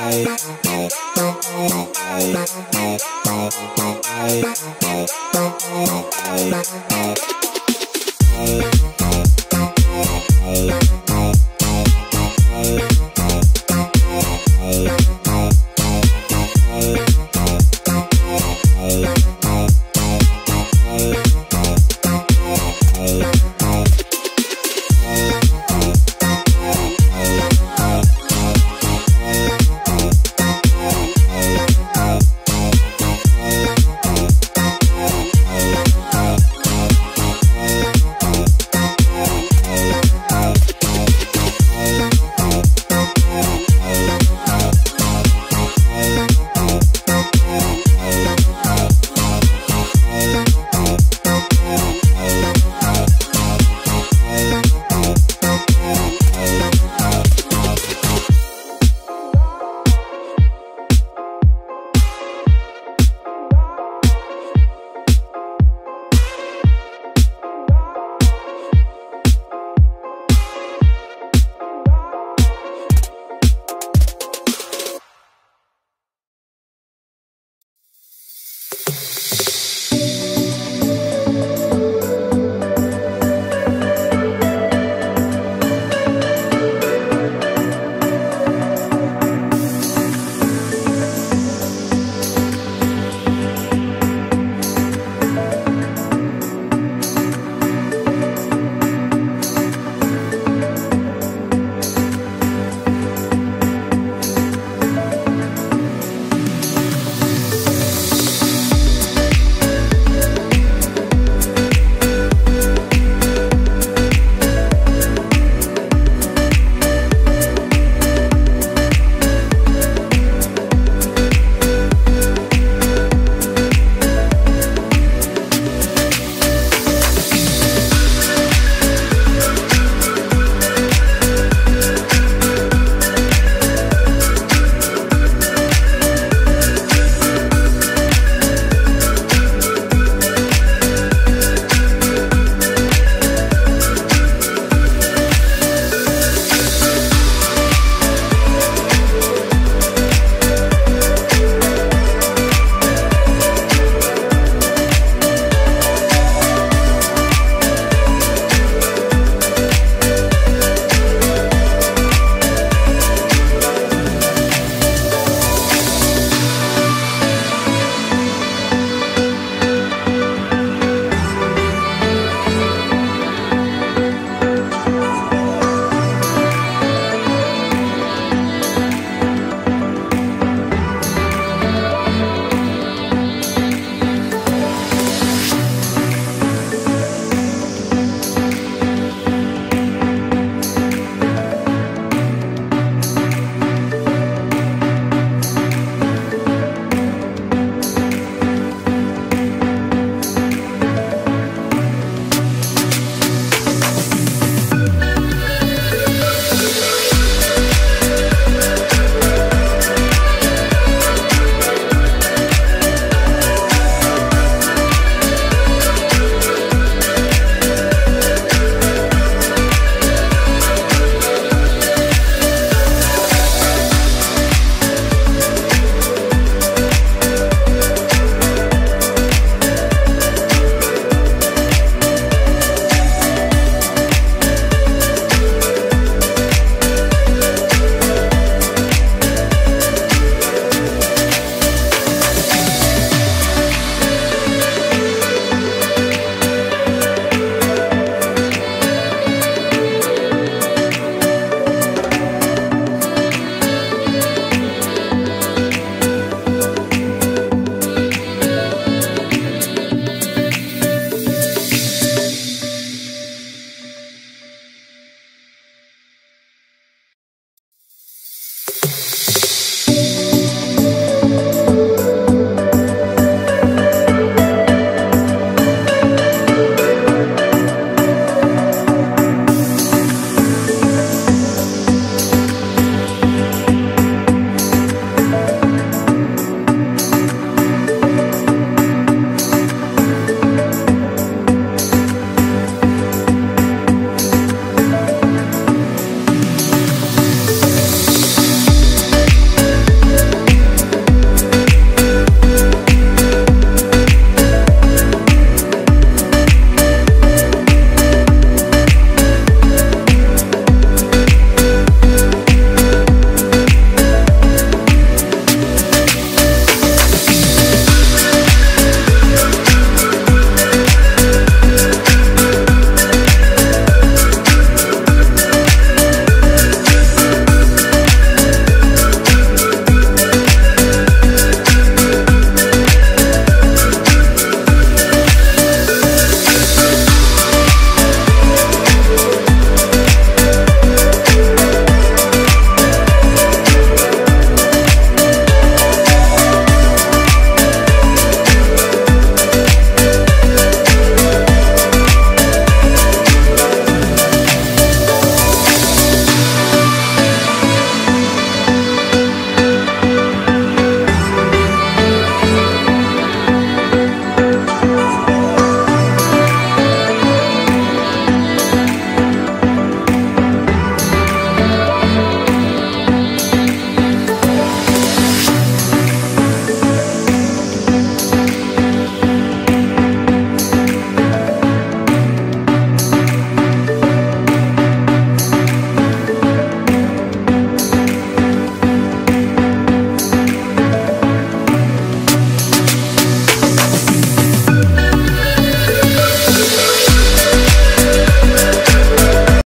Bye.